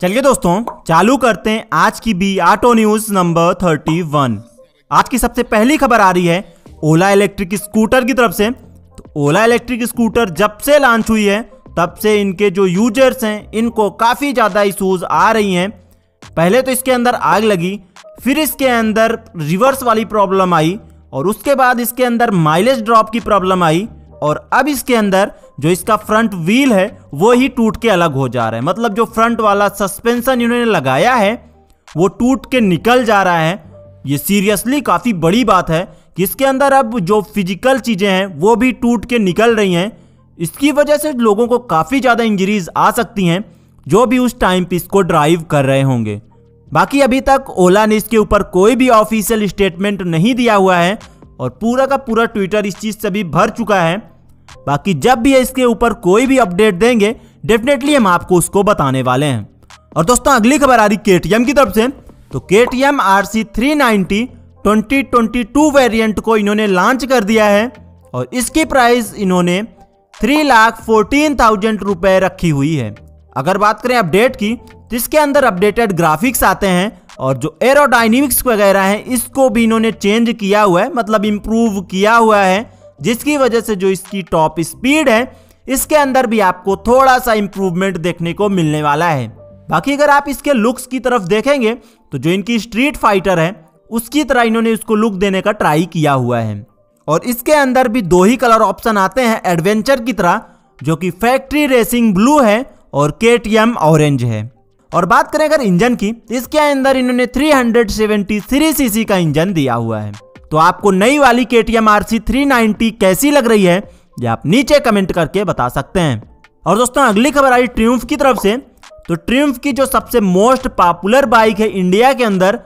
चलिए दोस्तों, चालू करते हैं आज की B auto news number thirty one आज की सबसे पहली खबर आ रही है ओला इलेक्ट्रिक स्कूटर की तरफ़ से। तो ओला इलेक्ट्रिक स्कूटर जब से लॉन्च हुई है, तब से इनके जो यूज़र्स हैं, इनको काफ़ी ज़्यादा इशूज आ रही हैं। पहले तो इसके अंदर आग लगी, फिर इसके अंदर रिवर्स वाली प्रॉब्लम आई, और उसके बाद इसके अंदर माइलेज ड्रॉप की प्रॉब्लम आई, और अब इसके अंदर जो इसका फ्रंट व्हील है, वो ही टूट के अलग हो जा रहा है। मतलब जो फ्रंट वाला सस्पेंशन इन्होंने लगाया है, वो टूट के निकल जा रहा है। ये सीरियसली काफ़ी बड़ी बात है कि इसके अंदर अब जो फ़िज़िकल चीज़ें हैं, वो भी टूट के निकल रही हैं। इसकी वजह से लोगों को काफ़ी ज़्यादा इंजरीज आ सकती हैं, जो भी उस टाइम पे इसको ड्राइव कर रहे होंगे। बाकी अभी तक ओला ने इसके ऊपर कोई भी ऑफिशियल स्टेटमेंट नहीं दिया हुआ है और पूरा का पूरा ट्विटर इस चीज़ से भी भर चुका है बाकी जब भी इसके ऊपर कोई भी अपडेट देंगे डेफिनेटली हम आपको उसको बताने वाले हैं। और दोस्तों, अगली खबर आ रही के की तरफ़ से। तो K T M R C three ninety twenty twenty two variant को इन्होंने लॉन्च कर दिया है और इसकी प्राइस इन्होंने थ्री लाख फोर्टीन थाउज़ेंड रुपए रखी हुई है। अगर बात करें अपडेट की तो इसके अंदर अपडेटेड ग्राफिक्स आते हैं और जो एरोडाइनमिक्स वगैरह हैं, इसको भी इन्होंने चेंज किया हुआ है मतलब इम्प्रूव किया हुआ है। जिसकी वजह से जो इसकी टॉप स्पीड है, इसके अंदर भी आपको थोड़ा सा इंप्रूवमेंट देखने को मिलने वाला है। बाकी अगर आप इसके लुक्स की तरफ़ देखेंगे तो जो इनकी स्ट्रीट फाइटर है, उसकी तरह इन्होंने इसको लुक देने का ट्राई किया हुआ है। और इसके अंदर भी दो ही कलर ऑप्शन आते हैं एडवेंचर की तरह, जो कि फैक्ट्री रेसिंग ब्लू है और के ऑरेंज है। और बात करें अगर इंजन की तो इसके अंदर इन्होंने 373 सीसी का इंजन दिया हुआ है। तो आपको नई वाली K T M R C three ninety कैसी लग रही है, ये आप नीचे कमेंट करके बता सकते हैं। और दोस्तों, अगली खबर आई ट्रिम्फ की तरफ़ से। तो ट्रिम्फ की जो सबसे मोस्ट पॉपुलर बाइक है इंडिया के अंदर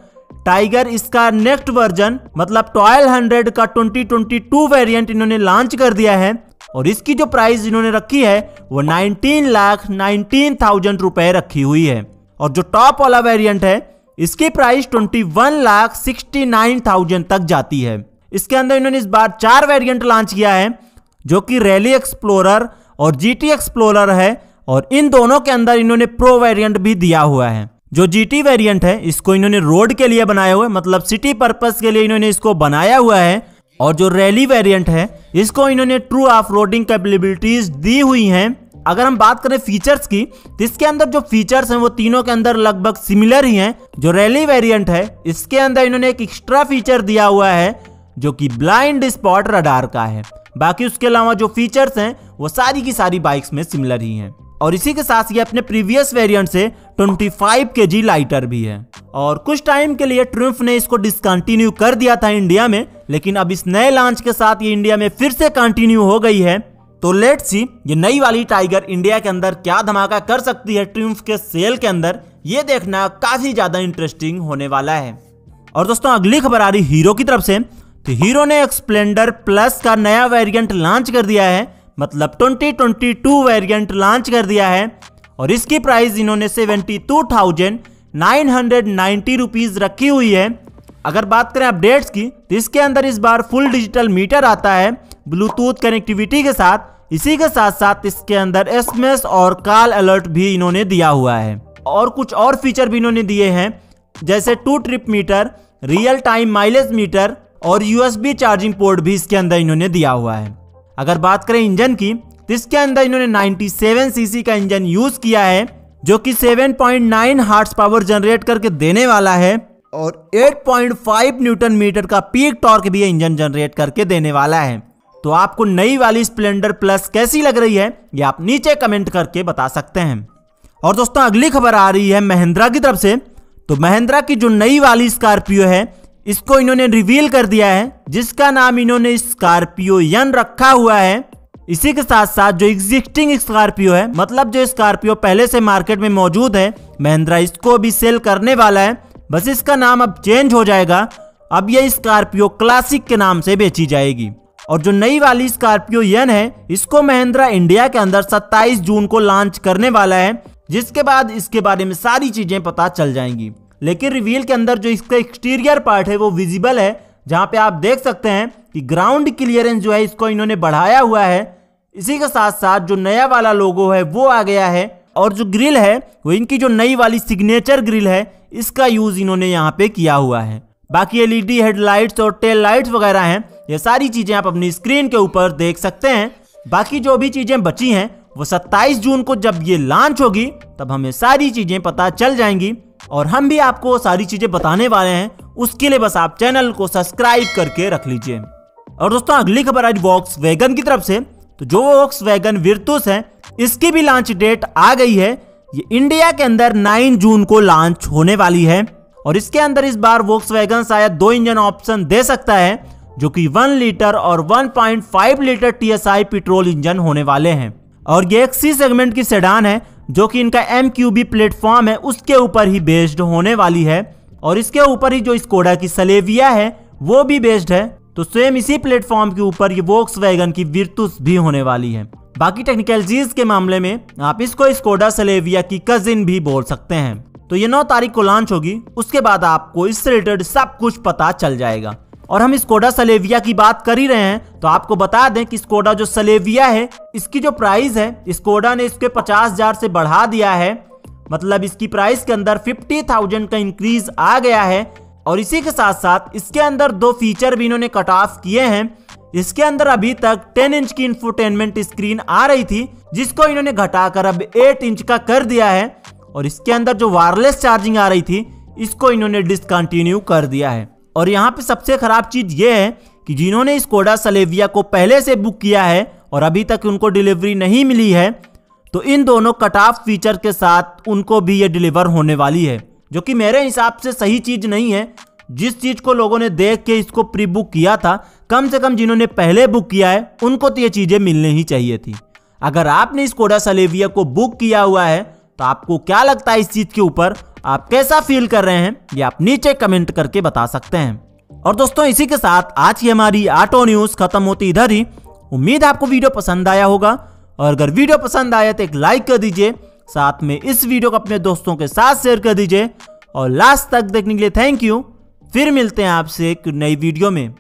टाइगर इसका नेक्स्ट वर्जन मतलब ट्वेल्व हंड्रेड का 2022 वेरिएंट इन्होंने लॉन्च कर दिया है। और इसकी जो प्राइस इन्होंने रखी है, वो 19 लाख 19 थाउज़ेंड रुपए रखी हुई है। और जो टॉप वाला वेरिएंट है इसकी प्राइस 21 लाख 69 थाउज़ेंड तक जाती है। इसके अंदर इन्होंने इस बार चार वेरिएंट लॉन्च किया है, जो कि रैली एक्सप्लोरर और जीटी एक्सप्लोरर है, और इन दोनों के अंदर इन्होंने प्रो वेरिएंट भी दिया हुआ है। जो जीटी वेरिएंट है, इसको इन्होंने रोड के लिए बनाया हुआ है मतलब सिटी पर्पज के लिए इन्होंने इसको बनाया हुआ है, और जो रैली वेरिएंट है, इसको इन्होंने ट्रू ऑफ़ रोडिंग कैपेबिलिटीज दी हुई हैं। अगर हम बात करें फीचर्स की तो इसके अंदर जो फीचर्स हैं वो तीनों के अंदर लगभग सिमिलर ही हैं। जो रैली वेरिएंट है, इसके अंदर इन्होंने एक एक्स्ट्रा फीचर दिया हुआ है, जो कि ब्लाइंड स्पॉट रडार का है। बाकी उसके अलावा जो फीचर्स हैं, वो सारी की सारी बाइक्स में सिमिलर ही हैं। और इसी के साथ ये अपने प्रीवियस वेरिएंट से 25 के जी लाइटर भी है। और कुछ टाइम के लिए ट्रिम्फ ने इसको डिसकंटिन्यू कर दिया था इंडिया में, लेकिन अब इस नए लॉन्च के साथ ये इंडिया में फिर से कंटिन्यू हो गई है। तो लेट सी ये नई वाली टाइगर इंडिया के अंदर क्या धमाका कर सकती है ट्रिम्फ के सेल के अंदर, ये देखना काफ़ी ज़्यादा इंटरेस्टिंग होने वाला है। और दोस्तों, अगली खबर आ रही हीरो की तरफ़ से तो हीरो ने स्प्लेंडर प्लस का नया वेरिएंट लॉन्च कर दिया है मतलब 2022 वेरिएंट लॉन्च कर दिया है, और इसकी प्राइस इन्होंने seventy two thousand nine hundred ninety rupees रखी हुई है। अगर बात करें अपडेट्स की तो इसके अंदर इस बार फुल डिजिटल मीटर आता है ब्लूटूथ कनेक्टिविटी के साथ इसी के साथ साथ इसके अंदर एसएमएस और कॉल अलर्ट भी इन्होंने दिया हुआ है। और कुछ और फीचर भी इन्होंने दिए हैं, जैसे two trip meter real time mileage meter और यूएसबी चार्जिंग पोर्ट भी इसके अंदर इन्होंने दिया हुआ है। अगर बात करें इंजन की तो इसके अंदर इन्होंने 97 सीसी का इंजन यूज़ किया है, जो कि 7.9 हार्स पावर जनरेट करके देने वाला है और 8.5 न्यूटन मीटर का पीक टॉर्क भी इंजन जनरेट करके देने वाला है। तो आपको नई वाली स्प्लेंडर प्लस कैसी लग रही है, ये आप नीचे कमेंट करके बता सकते हैं। और दोस्तों, अगली खबर आ रही है महिंद्रा की तरफ़ से। तो महिंद्रा की जो नई वाली स्कॉर्पियो है, इसको इन्होंने रिवील कर दिया है, जिसका नाम इन्होंने स्कॉर्पियो यन रखा हुआ है। इसी के साथ साथ जो एग्जिस्टिंग स्कॉर्पियो है मतलब जो स्कॉर्पियो पहले से मार्केट में मौजूद है, महिंद्रा इसको भी सेल करने वाला है। बस इसका नाम अब चेंज हो जाएगा। अब यह स्कॉर्पियो क्लासिक के नाम से बेची जाएगी। और जो नई वाली स्कॉर्पियो यन है, इसको महिंद्रा इंडिया के अंदर 27 जून को लॉन्च करने वाला है, जिसके बाद इसके बारे में सारी चीज़ें पता चल जाएँगी। लेकिन रिवील के अंदर जो इसका एक्सटीरियर पार्ट है, वो विजिबल है, जहाँ पे आप देख सकते हैं कि ग्राउंड क्लियरेंस जो है, इसको इन्होंने बढ़ाया हुआ है। इसी के साथ साथ जो नया वाला लोगो है, वो आ गया है, और जो ग्रिल है, वो इनकी जो नई वाली सिग्नेचर ग्रिल है, इसका यूज़ इन्होंने यहाँ पे किया हुआ है। बाकी एलईडी हेडलाइट्स और टेल लाइट्स वगैरह हैं ये सारी चीज़ें आप अपनी स्क्रीन के ऊपर देख सकते हैं। बाकी जो भी चीज़ें बची हैं, वो 27 जून को जब ये लॉन्च होगी, तब हमें सारी चीज़ें पता चल जाएँगी। और हम भी आपको सारी चीज़ें बताने वाले हैं। उसके लिए बस आप चैनल को सब्सक्राइब करके रख लीजिए। और दोस्तों, अगली खबर आज वॉक्स वैगन की तरफ़ से। तो जो वॉक्स वैगन विरतुस है, इसकी भी लॉन्च डेट आ गई है। ये इंडिया के अंदर 9 जून को लॉन्च होने वाली है। और इसके अंदर इस बार वोक्स वैगन शायद दो इंजन ऑप्शन दे सकता है। जो कि 1 लीटर और 1.5 लीटर टीएसआई पेट्रोल इंजन होने वाले हैं। और ये एक सी सेगमेंट की सेडान है, जो कि इनका MQB प्लेटफॉर्म है, उसके ऊपर ही बेस्ड होने वाली है। और इसके ऊपर ही जो स्कोडा की सलेविया है, वो भी बेस्ड है। तो सेम इसी प्लेटफॉर्म के ऊपर ये वोक्स वैगन की विर्तुस भी होने वाली है। बाकी टेक्निकलिटीज के मामले में, आप इसको स्कोडा सलेविया की कजिन भी बोल सकते हैं। तो ये नौ तारीख को लॉन्च होगी, उसके बाद आपको इससे रिलेटेड सब कुछ पता चल जाएगा। और हम स्कोडा सलेविया की बात कर ही रहे हैं तो आपको बता दें कि स्कोडा जो सलेविया है, इसकी जो प्राइस है स्कोडा ने इसके पचास हज़ार से बढ़ा दिया है। मतलब इसकी प्राइस के अंदर फिफ्टी थाउज़ेंड का इंक्रीज आ गया है और इसी के साथ साथ इसके अंदर दो फीचर भी इन्होंने कट ऑफ़ किए हैं। इसके अंदर अभी तक 10 इंच की इंफोटेनमेंट स्क्रीन आ रही थी, जिसको इन्होंने घटाकर अब 8 इंच का कर दिया है और इसके अंदर जो वायरलेस चार्जिंग आ रही थी, इसको इन्होंने डिसकंटिन्यू कर दिया है। और यहाँ पे सबसे खराब चीज़ ये है कि जिन्होंने इस कोडा सलेविया को पहले से बुक किया है और अभी तक उनको डिलीवरी नहीं मिली है तो इन दोनों कट ऑफ़ फीचर के साथ उनको भी ये डिलीवर होने वाली है, जो कि मेरे हिसाब से सही चीज़ नहीं है। जिस चीज़ को लोगों ने देख के इसको प्री बुक किया था, कम से कम जिन्होंने पहले बुक किया है, उनको तो ये चीज़ें मिलने ही चाहिए थी। अगर आपने इस कोडा सलेविया को बुक किया हुआ है तो आपको क्या लगता है इस चीज़ के ऊपर? आप कैसा फील कर रहे हैं, ये आप नीचे कमेंट करके बता सकते हैं। और दोस्तों, इसी के साथ आज की हमारी ऑटो न्यूज़ खत्म होती इधर ही। उम्मीद आपको वीडियो पसंद आया होगा। और अगर वीडियो पसंद आया तो एक लाइक कर दीजिए। साथ में इस वीडियो को अपने दोस्तों के साथ शेयर कर दीजिए। और लास्ट तक देखने के लिए थैंक यू फिर मिलते हैं आपसे एक नई वीडियो में।